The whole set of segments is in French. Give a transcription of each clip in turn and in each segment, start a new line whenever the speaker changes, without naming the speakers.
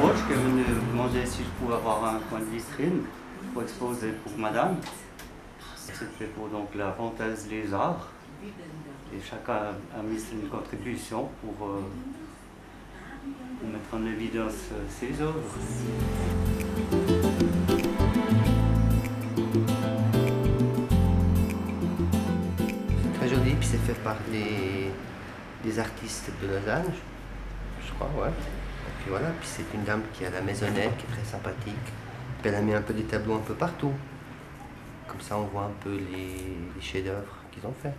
Madame Roche qui est venue demander si je pouvais avoir un coin de vitrine pour exposer pour Madame. C'était pour donc la Fontaise Les Arts. Et chacun a mis une contribution pour, euh, mettre en évidence euh, ses œuvres.
Très joli, puis c'est fait par des, des artistes de Lausanne, je crois, ouais. Et puis voilà, puis c'est une dame qui a la maisonnette, qui est très sympathique. Elle a mis un peu des tableaux un peu partout. Comme ça, on voit un peu les, chefs-d'œuvre qu'ils ont fait.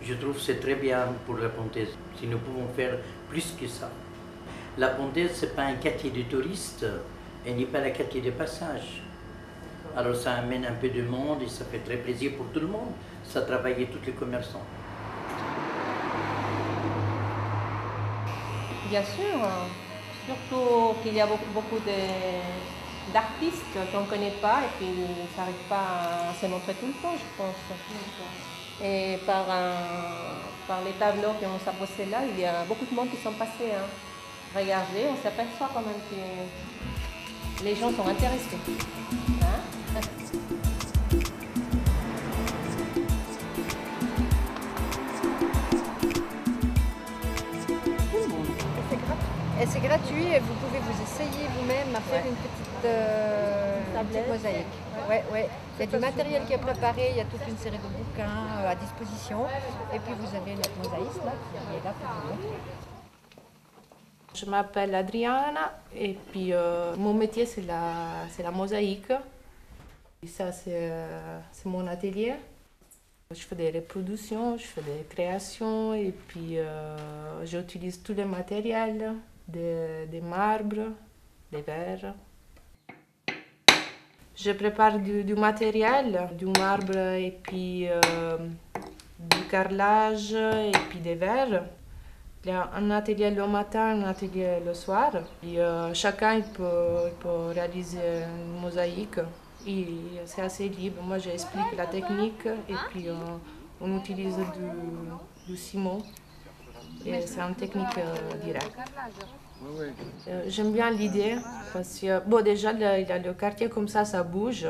Je trouve c'est très bien pour la Pontaise, si nous pouvons faire plus que ça. La Pontaise, ce n'est pas un quartier de touristes, elle n'est pas le quartier de passage. Alors ça amène un peu de monde et ça fait très plaisir pour tout le monde. Ça travaille tous les commerçants.
Bien sûr, surtout qu'il y a beaucoup, beaucoup d'artistes qu'on ne connaît pas et puis ça n'arrive pas à se montrer tout le temps, je pense. Et par, par les tableaux qu'on s'est posés là, il y a beaucoup de monde qui sont passés. hein. Regardez, on s'aperçoit quand même que les gens sont intéressés.
Et c'est gratuit et vous pouvez vous essayer vous-même à faire une petite, euh, une petite mosaïque. Ouais, ouais. Il y a du matériel qui est préparé, il y a toute une série de bouquins euh, à disposition. Et puis vous avez notre mosaïste là, qui est là pour vous montrer.
Je m'appelle Adriana et puis euh, mon métier c'est la, c'est la mosaïque. Et ça c'est, euh, c'est mon atelier. Je fais des reproductions, je fais des créations et puis euh, j'utilise tous les matériels, des, des marbres, des verres. Je prépare du, du matériel, du marbre et puis euh, du carrelage et puis des verres. Il y a un atelier le matin, un atelier le soir. Et, euh, chacun il peut, réaliser une mosaïque. C'est assez libre. Moi, j'explique la technique et puis euh, on utilise du, du ciment. C'est une technique euh, directe. Euh, J'aime bien l'idée parce que, bon, déjà, le, quartier comme ça, ça bouge.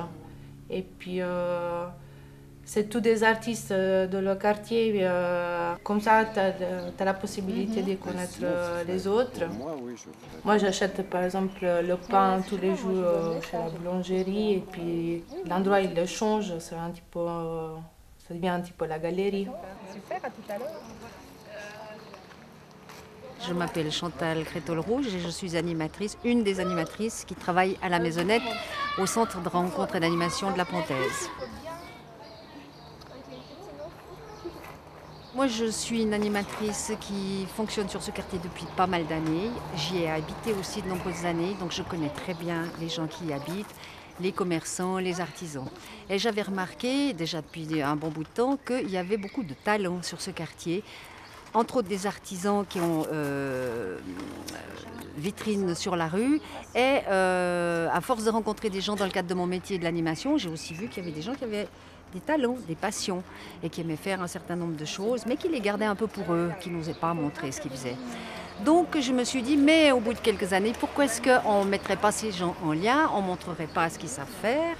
Et puis, euh, c'est tous des artistes euh, de le quartier. euh, comme ça, tu as, la possibilité de connaître euh, les autres. Moi, j'achète par exemple le pain tous les jours euh, chez la boulangerie. Et puis, l'endroit, il le change. C'est un petit peu, euh, ça devient un petit peu la galerie.
Super, à tout à l'heure.
Je m'appelle Chantal Crétol-Rouge et je suis animatrice, une des animatrices qui travaille à la Maisonnette au centre de rencontre et d'animation de la Pontaise. Moi, je suis une animatrice qui fonctionne sur ce quartier depuis pas mal d'années. J'y ai habité aussi de nombreuses années, donc je connais très bien les gens qui y habitent, les commerçants, les artisans. Et j'avais remarqué, déjà depuis un bon bout de temps, qu'il y avait beaucoup de talents sur ce quartier entre autres des artisans qui ont euh, euh, vitrine sur la rue. Et euh, à force de rencontrer des gens dans le cadre de mon métier de l'animation, j'ai aussi vu qu'il y avait des gens qui avaient des talents, des passions, et qui aimaient faire un certain nombre de choses, mais qui les gardaient un peu pour eux, qui n'osaient pas montrer ce qu'ils faisaient. Donc je me suis dit, mais au bout de quelques années, pourquoi est-ce qu'on ne mettrait pas ces gens en lien, on ne montrerait pas ce qu'ils savent faire,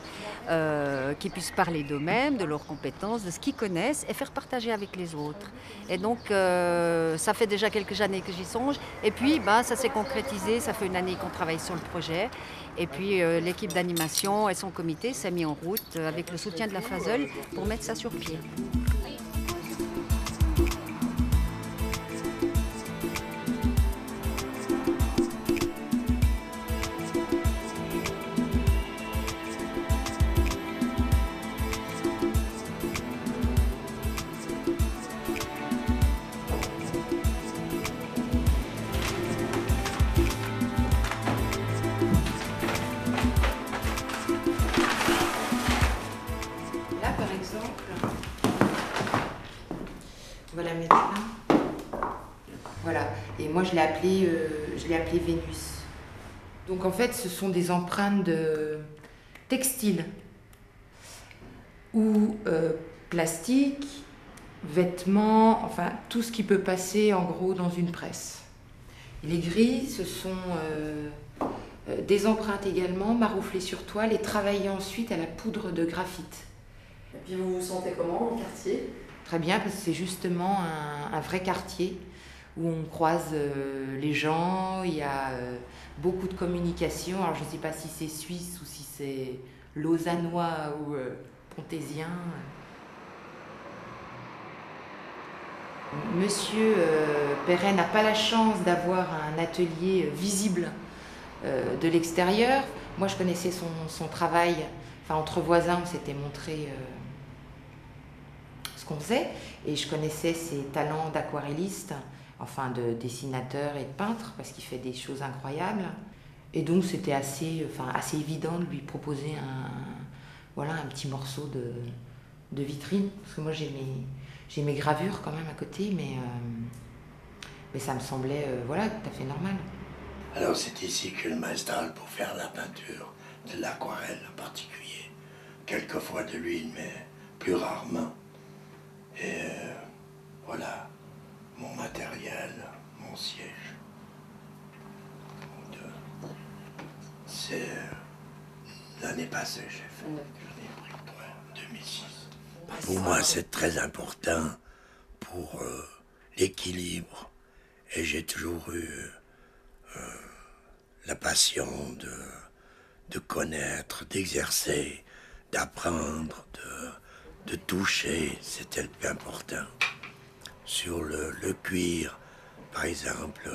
euh, qu'ils puissent parler d'eux-mêmes, de leurs compétences, de ce qu'ils connaissent et faire partager avec les autres. Et donc euh, ça fait déjà quelques années que j'y songe. Et puis bah, ça s'est concrétisé, ça fait une année qu'on travaille sur le projet. Et puis euh, l'équipe d'animation et son comité s'est mis en route avec le soutien de la FASEL pour mettre ça sur pied.
On va la. Voilà. Et moi, je l'ai appelée, euh, je l'ai appelée Vénus. Donc, en fait, ce sont des empreintes de textiles ou euh, plastique vêtements, enfin tout ce qui peut passer en gros dans une presse. Les gris, ce sont euh, euh, des empreintes également, marouflées sur toile et travaillées ensuite à la poudre de graphite.
Et puis vous vous sentez comment au quartier?
Très bien, parce que c'est justement un, vrai quartier où on croise euh, les gens, il y a beaucoup de communication. Alors je ne sais pas si c'est suisse ou si c'est lausannois ou pontésien. Monsieur euh, Perret n'a pas la chance d'avoir un atelier visible euh, de l'extérieur. Moi, je connaissais son, travail. Enfin, entre voisins, on s'était montré euh, Et je connaissais ses talents d'aquarelliste, enfin de dessinateur et de peintre, parce qu'il fait des choses incroyables. Et donc, c'était assez, enfin, assez évident de lui proposer un, voilà, un petit morceau de, vitrine. Parce que moi, j'ai mes mes gravures quand même à côté, mais, euh, mais ça me semblait euh, voilà, tout à fait normal.
Alors c'est ici que je m'installe pour faire la peinture, de l'aquarelle en particulier. Quelquefois de l'huile, mais plus rarement. Et euh, voilà, mon matériel, mon siège. C'est l'année passée, j'ai fait. J'en ai pris trois, 2006. Pour moi, c'est très important pour euh, l'équilibre. Et j'ai toujours eu euh, la passion de, de connaître, d'exercer, d'apprendre, de, de, toucher. C'était le plus important. Sur le, le cuir, par exemple,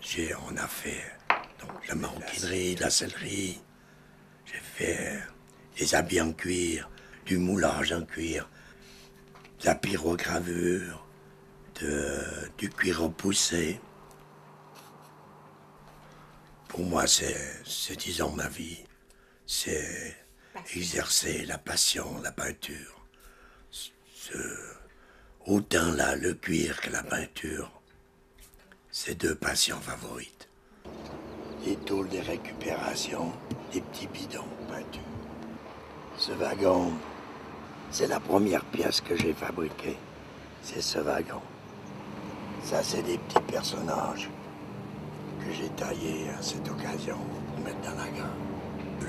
j'ai, on a fait donc, la maroquinerie, la sellerie. J'ai fait les habits en cuir du moulage en cuir, de la pyrogravure, de, du cuir repoussé. Pour moi, c'est, disons, ma vie. C'est exercer la passion, la peinture. autant là, le cuir que la peinture, c'est deux passions favorites. Les tôles de récupération, les petits bidons peinture. Ce wagon, c'est la première pièce que j'ai fabriquée. C'est ce wagon. Ça, c'est des petits personnages que j'ai taillés à cette occasion pour mettre dans la gare.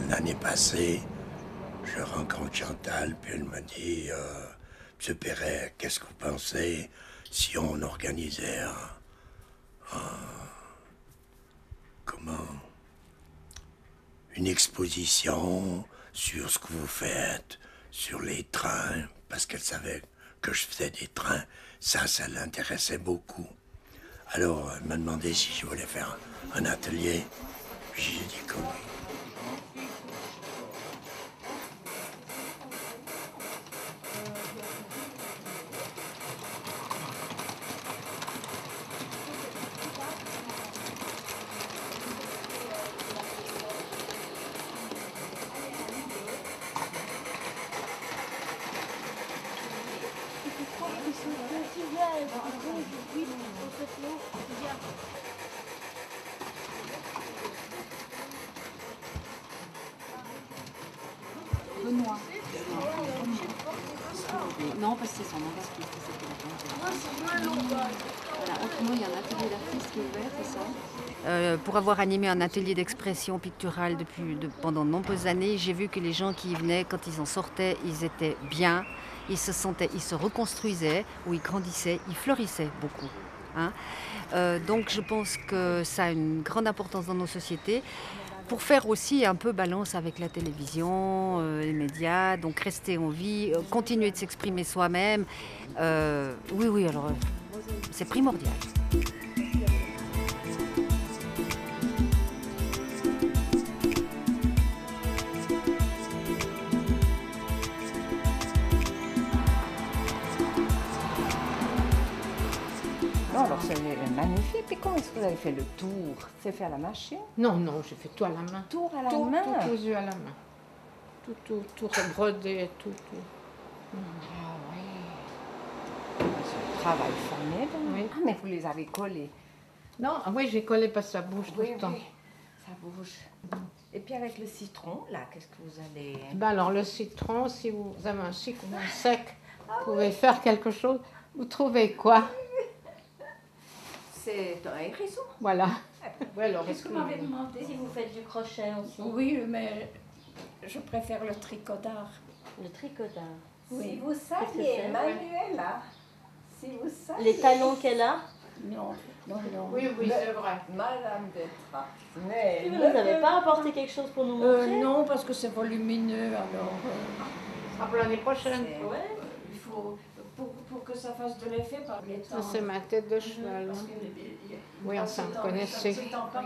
L'année passée, je rencontre Chantal, puis elle me dit euh, Monsieur Perret, qu'est-ce que vous pensez si on organisait comment? Une exposition sur ce que vous faites, sur les trains, parce qu'elle savait que je faisais des trains. Ça, ça l'intéressait beaucoup. Alors, elle m'a demandé si je voulais faire un atelier. J'ai dit que oui.
Non, parce que c'est son Voilà, autrement, il y a un atelier qui c'est ça euh, pour avoir animé un atelier d'expression picturale depuis, pendant de nombreuses années, j'ai vu que les gens qui y venaient, quand ils en sortaient, ils étaient bien, ils se sentaient, ils se reconstruisaient, ou ils grandissaient, ils fleurissaient beaucoup. Hein. Euh, donc je pense que ça a une grande importance dans nos sociétés pour faire aussi un peu balance avec la télévision, euh, les médias, donc rester en vie, euh, continuer de s'exprimer soi-même. oui, oui, alors c'est primordial.
C'est magnifique. Et comment est-ce que vous avez fait le tour? C'est fait à la machine?
Non, non, j'ai fait tout à la main.
Tour à la main?
Tout cousu à la main. Tout, tout, tout brodé, tout, tout.
Ah oui. C'est un travail formidable. Oui. Ah, mais vous les avez collés
Non, ah oui, j'ai collé parce que ça bouge tout le temps.
Ça bouge. Et puis avec le citron, là, qu'est-ce que vous allez...
Ben alors le citron, si vous avez un citron sec,
Vous pouvez faire quelque chose. Vous trouvez quoi?
C'est un hérisson.
Voilà.
Oui, alors, est-ce que vous m'avez demandé
Si vous faites du crochet aussi.
Oui, mais je préfère le tricotard.
Le tricotard.
Oui.
Si
vous
saviez,
Manuela, si vous saviez.
Les talons qu'elle a?
Non, non, non.
Oui, oui, c'est vrai.
Madame Détra. Mais
Vous n'avez pas apporté quelque chose pour nous
Euh, non, parce que c'est volumineux, alors. euh,
Ah, pour l'année prochaine.
Ouais.
Il faut, pour, pour que ça fasse de l'effet par les temps.
Ça, c'est ma tête de cheval.
Parce
hein.
que les- les-
Oui,
dans ces temps-
connaissez.
dans temps pas-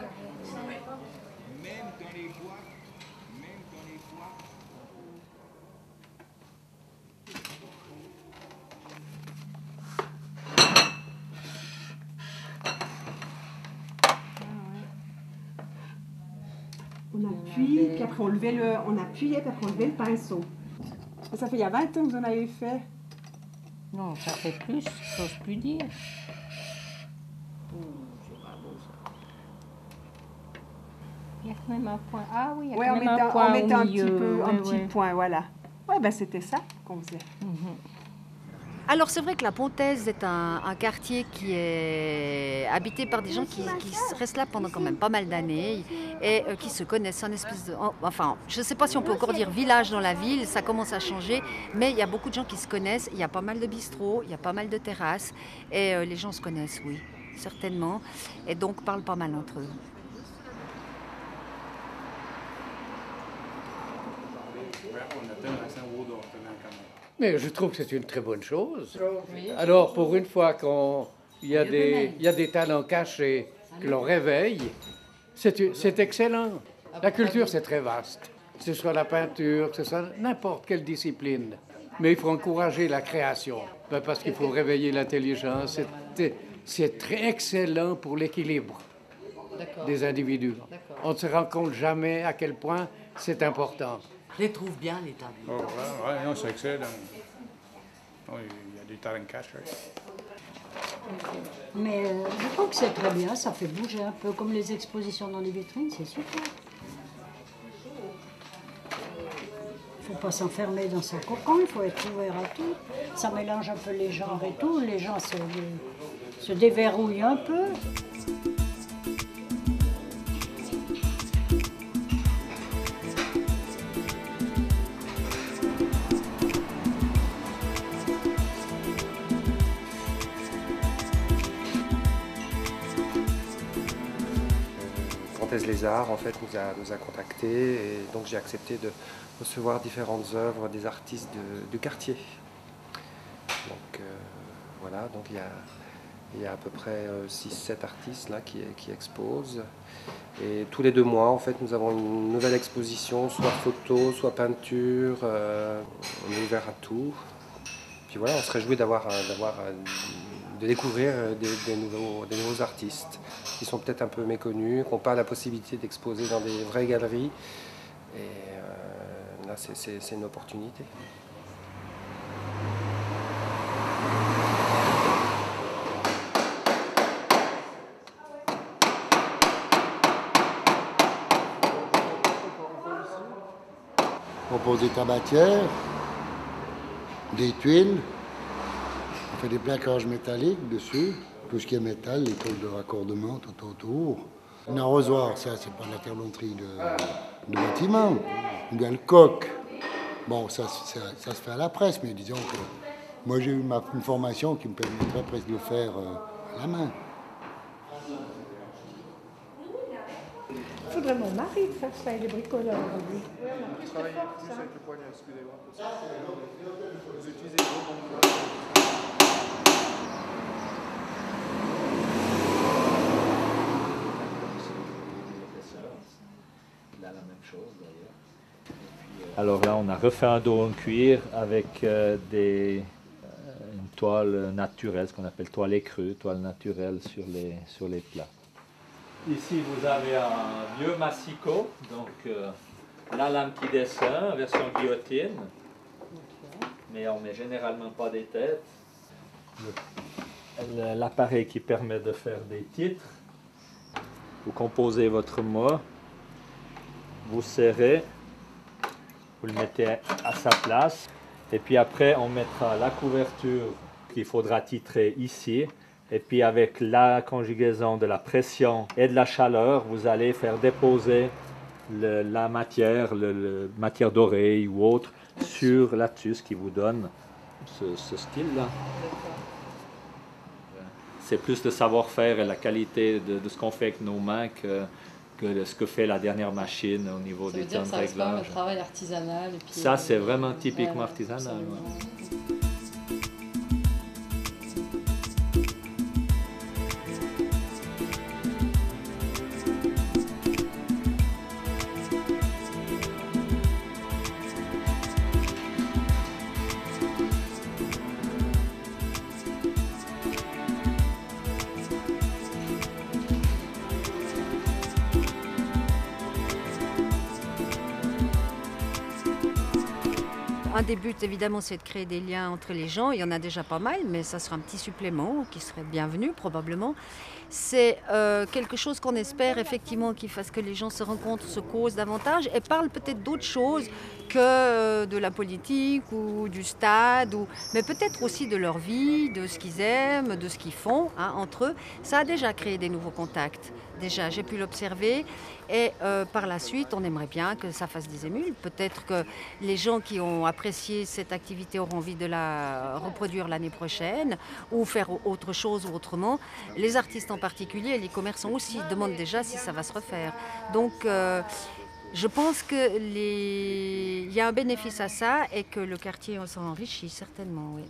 On appuie, puis après on levait le, on appuyait, puis après on levait le pinceau. Ça fait il y a 20 ans que vous en avez fait.
Non, ça fait plus, j'ose plus dire. Il y a quand même un point. Ah oui, il y a
Ouais,
quand
on
même un
on
point
mettait
au
un
milieu.
petit peu, un
ouais,
petit point, voilà. Ouais, ben c'était ça qu'on faisait.
Alors c'est vrai que la Pontaise est un, quartier qui est habité par des gens qui, restent là pendant quand même pas mal d'années et euh, qui se connaissent. Espèce de, en- enfin, je ne sais pas si on peut encore dire village dans la ville, ça commence à changer, mais il y a beaucoup de gens qui se connaissent. Il y a pas mal de bistrots, il y a pas mal de terrasses et euh, les gens se connaissent, oui, certainement, et donc parlent pas mal entre eux.
Mais je trouve que c'est une très bonne chose. Alors, pour une fois qu'il y, a des- il y a des talents cachés que l'on réveille, c'est excellent. La culture, c'est très vaste. Que ce soit la peinture, que ce soit n'importe quelle discipline. Mais il faut encourager la création, Ben, parce qu'il faut réveiller l'intelligence. C'est très excellent pour l'équilibre des individus. On ne se rend compte jamais à quel point c'est important.
Je les trouve bien, les tableaux.
Oh, ouais, ouais, non, c'est excellent. Oui, il y a des talents cachés.
Mais euh, je trouve que c'est très bien, ça fait bouger un peu, comme les expositions dans les vitrines, c'est super. Il ne faut pas s'enfermer dans son cocon, il faut être ouvert à tout. Ça mélange un peu les genres et tout, les gens se, se déverrouillent un peu.
Fantaise Lézard en fait nous a, nous contactés et donc j'ai accepté de recevoir différentes œuvres des artistes du quartier. Donc euh, voilà, donc il y a, il y a à peu près 6-7 artistes là qui, exposent. Et tous les deux mois en fait nous avons une nouvelle exposition, soit photo, soit peinture, euh, on est ouvert à tout. Puis voilà, on se réjouit d'avoir, euh, euh, de découvrir euh, des, nouveaux, artistes qui sont peut-être un peu méconnus, qui n'ont pas la possibilité d'exposer dans des vraies galeries. Et euh, là, c'est- une opportunité.
On pose des tabatières, des tuiles, on fait des plaquages métalliques dessus, tout ce qui est métal, les tôles de raccordement tout autour. Un arrosoir, ça, c'est pas de la carpinterie de, de bâtiment. Il y a le coq. Bon, ça, ça, ça se fait à la presse, mais disons que moi j'ai eu ma, une formation qui me permettrait presque de le faire euh, à la main.
Il faudrait mon mari faire ça, il est bricoleur aujourd'hui.
Alors là, on a refait un dos en cuir avec euh, des, euh, une toile naturelle, ce qu'on appelle toile écrue, toile naturelle sur les, sur les plats. Ici, vous avez un vieux massicot, donc euh, la lame qui descend, version guillotine. Mais on met généralement pas des têtes. L'appareil qui permet de faire des titres. Vous composez votre mot, vous serrez, vous le mettez à sa place Et puis après, on mettra la couverture qu'il faudra titrer ici. Et puis avec la conjugaison de la pression et de la chaleur, vous allez faire déposer la matière, la matière d'oreille ou autre, sur la ce qui vous donne ce, style-là. C'est plus le savoir-faire et la qualité de, ce qu'on fait avec nos mains que, que ce que fait la dernière machine au niveau des temps de réglage.
un travail artisanal.
ça, c'est vraiment typiquement artisanal.
Un des buts, évidemment, c'est de créer des liens entre les gens. Il y en a déjà pas mal, mais ça sera un petit supplément qui serait bienvenu, probablement. C'est euh, quelque chose qu'on espère effectivement qui fasse que les gens se rencontrent, se causent davantage et parlent peut-être d'autres choses que euh, de la politique ou du stade, ou... mais peut-être aussi de leur vie, de ce qu'ils aiment, de ce qu'ils font hein, entre eux. Ça a déjà créé des nouveaux contacts. Déjà, j'ai pu l'observer. Et euh, par la suite, on aimerait bien que ça fasse des émules. Peut-être que les gens qui ont apprécié cette activité auront envie de la reproduire l'année prochaine ou faire autre chose ou autrement. Les artistes en particulier et les commerçants aussi demandent déjà si ça va se refaire. Donc, euh, je pense qu'il y a un bénéfice à ça et que le quartier s'en enrichit certainement. Oui.